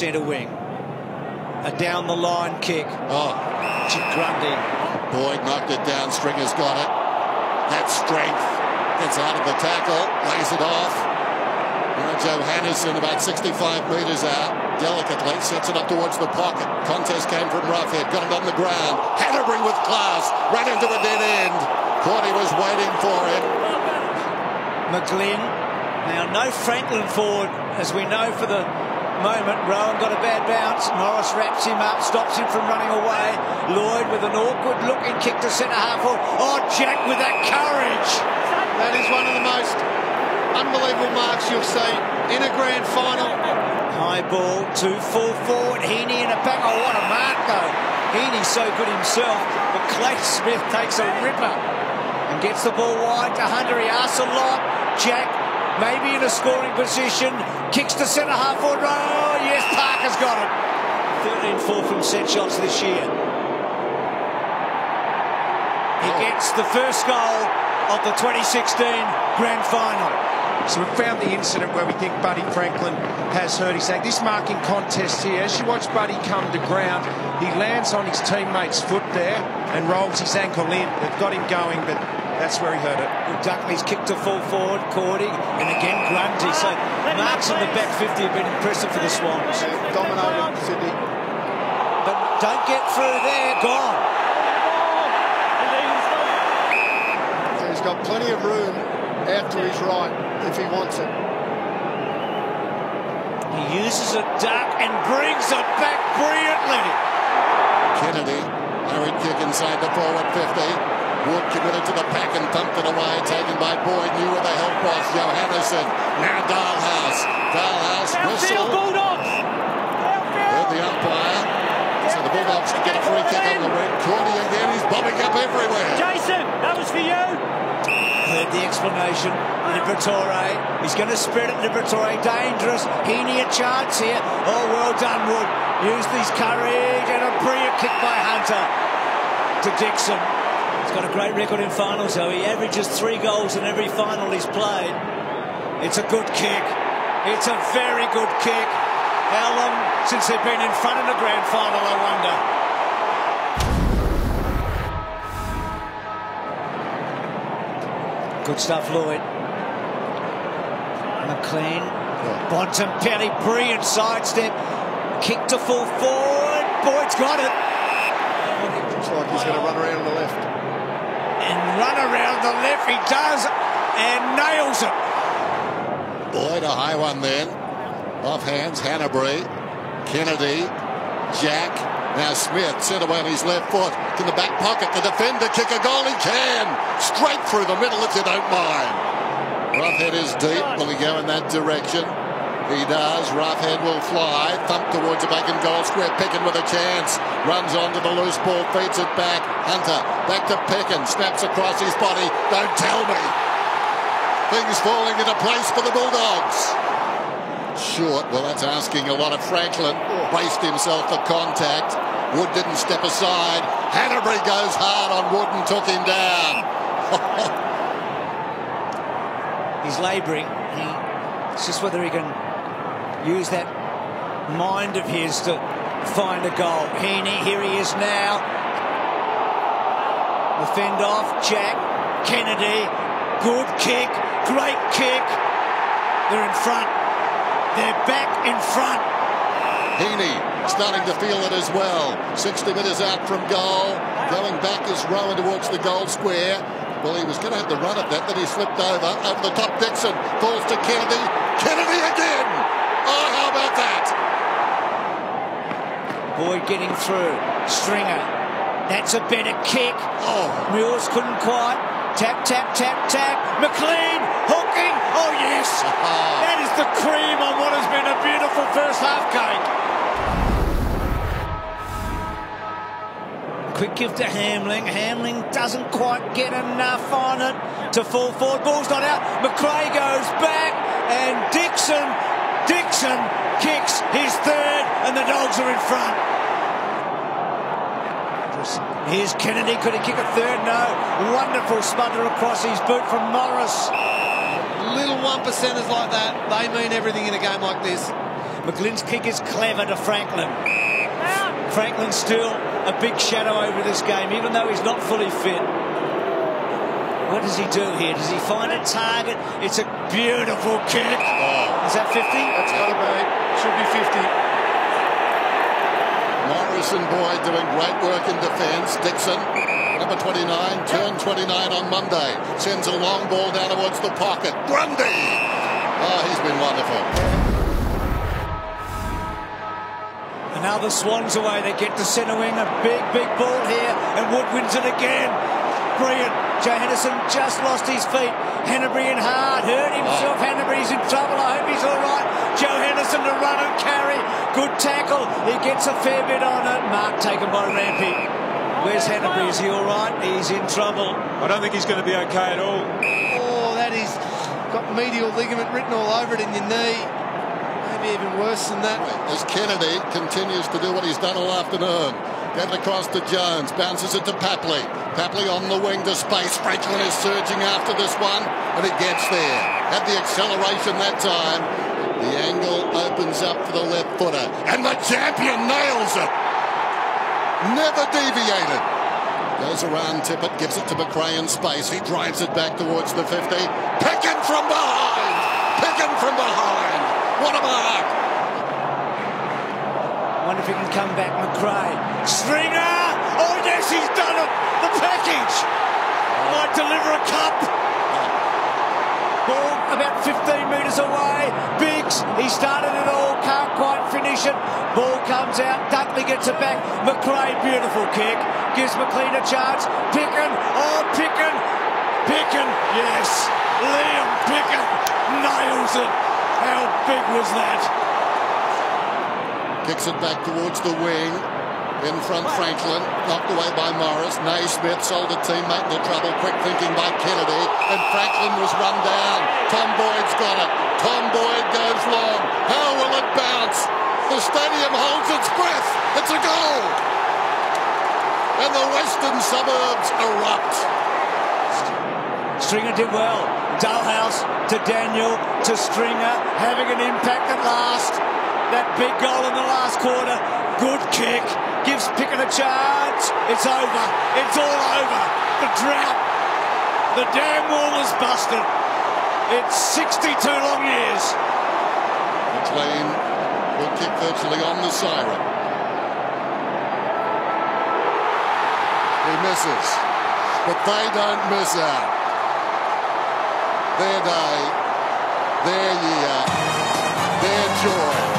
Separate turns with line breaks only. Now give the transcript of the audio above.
centre wing. A down the line kick.
Oh,
Grundy.
Boyd knocked it down. Stringer's got it. That strength gets out of the tackle, lays it off. Johannisen about 65 metres out, delicately sets it up towards the pocket. Contest came from Roughead, got it on the ground. Hannebery with class, ran into a dead end. Cordy was waiting for him.
McGlynn. Now, no Franklin forward, as we know for the moment. Rohan got a bad bounce. Norris wraps him up, stops him from running away. Lloyd with an awkward looking kick to centre half. Oh, Jack with that courage.
That is one of the most unbelievable marks you'll see in a grand final.
High ball, two full forward. Heeney in a pack. Oh, what a mark, though. Heeney's so good himself, but Clay Smith takes a ripper and gets the ball wide to Hunter. He asks a lot. Jack maybe in a scoring position. Kicks to centre half forward. Oh, yes, Parker's got it. 13-4 from set shots this year. He oh. gets the first goal of the 2016 grand final.
So we've found the incident where we think Buddy Franklin has hurt his ankle. This marking contest here, as you watch Buddy come to ground, he lands on his teammate's foot there and rolls his ankle in. They've got him going, but that's where he heard it.
Dunkley's kicked to full forward, Cordy, and again Grundy. So ah, marks in the back 50 have been impressive for the Swans.
Yeah, dominated Sydney.
But don't get through there, gone.
So He's got plenty of room out to his right if he wants it.
He uses a duck and brings it back brilliantly.
Kennedy, hurried kick inside the forward 50. Wood committed to the pack and thumped it away, taken by Boyd. Knew where the help was. Johannisen. Now Dahlhaus. Dahlhaus whistle. Heard the umpire. So the Bulldogs can get a free kick on the red. Corny again. He's bobbing up everywhere.
Jason, that was for you.
Heard the explanation. Liberatore. He's going to spread it. Liberatore. Dangerous. Heeney a chance here. Oh, well done, Wood. Use these courage and a brilliant kick by Hunter to Dickson. He's got a great record in finals, though. He averages three goals in every final he's played. It's a good kick. It's a very good kick. How long since they've been in front in the grand final, I wonder? Good stuff, Lloyd. McLean. Bontempelli, brilliant sidestep. Kick to full forward. Boyd's got it.
Looks like he's going to run around on the left.
And run around the left. He does and nails it.
Boyd, a high one then. Off hands, Hannebery. Kennedy. Jack. Now Smith, centre on his left foot. In the back pocket, the defender kick a goal. He can. Straight through the middle if you don't mind. Roughead is deep. Will he go in that direction? He does. Roughead will fly. Thump towards the back in goal square. Picken with a chance. Runs onto the loose ball. Feeds it back. Hunter. Back to Picken. Snaps across his body. Don't tell me. Things falling into place for the Bulldogs. Short. Well, that's asking a lot of Franklin. Braced himself for contact. Wood didn't step aside. Hannebery goes hard on Wood and took him down.
He's labouring. He, it's just whether he can use that mind of his to find a goal. Heeney, here he is now. The fend off. Jack. Kennedy. Good kick. Great kick. They're in front. They're back in front.
Heeney starting to feel it as well. 60 metres out from goal. Going back is Rohan towards the goal square. Well, he was going to have the run at that, then he slipped over. Over the top, Dickson falls to Kennedy. Kennedy again! Oh, how about that?
Boyd getting through. Stringer. That's a better kick.
Oh,
Mules couldn't quite. Tap, tap, tap, tap. McLean hooking. Oh, yes. That is the cream on what has been a beautiful first half cake. Quick give to Hamling. Hamling doesn't quite get enough on it to fall forward. Ball's not out. Macrae goes back and Dickson, Dickson kicks his third and the Dogs are in front. Here's Kennedy. Could he kick a third? No. Wonderful smother across his boot from Morris.
Little one percenters like that, they mean everything in a game like this.
McGlynn's kick is clever to Franklin. Franklin's still a big shadow over this game, even though he's not fully fit. What does he do here? Does he find a target? It's a beautiful kick. Oh. Is that 50?
That's got to be. Should be 50.
Morrison Boyd doing great work in defence. Dickson, number 29, turn 29 on Monday. Sends a long ball down towards the pocket. Grundy! Oh, he's been wonderful.
And now the Swans away. They get to centre wing. A big, big ball here. And Wood wins it again. Brilliant. Joe Henderson just lost his feet. Hannebery in hard, hurt himself. Ah. Oh. Hannebery's in trouble. I hope he's all right. Joe Henderson to run and carry. Good tackle. He gets a fair bit on it. Mark taken by Rampe. Where's Hannebery? Is he all right? He's in trouble.
I don't think he's going to be okay at all.
Oh, that is got medial ligament written all over it in your knee. Maybe even worse than that.
As Kennedy continues to do what he's done all afternoon. Get it across to Jones, bounces it to Papley. Papley on the wing to space. Franklin is surging after this one, and it gets there. Had the acceleration that time. The angle opens up for the left footer, and the champion nails it. Never deviated. Goes around Tippett, gives it to Macrae in space. He drives it back towards the 50. Picken from behind! Picken from behind! What a mark!
Wonder if he can come back, Macrae. Stringer! Oh, yes, he's done it! The package! Might deliver a cup. About 15 metres away. Biggs, he started it all, can't quite finish it. Ball comes out, Dunkley gets it back. Macrae, beautiful kick. Gives McLean a chance. Picken, oh, Picken. Picken, yes. Liam Picken nails it. How big was that?
Kicks it back towards the wing. In front, Franklin. Knocked away by Morris. Naismith sold a teammate into trouble. Quick thinking by Kennedy. And Franklin was run down. Tom Boyd's got it. Tom Boyd goes long. How will it bounce? The stadium holds its breath. It's a goal. And the western suburbs erupt.
Stringer did well. Dahlhaus to Daniel to Stringer, having an impact at last. That big goal in the last quarter. Good kick. Gives Picken a chance. It's over. It's all over. The drought. The dam wall is busted. It's 62 long years.
McLean will kick virtually on the siren. He misses. But they don't miss out. Their day, their year, their joy.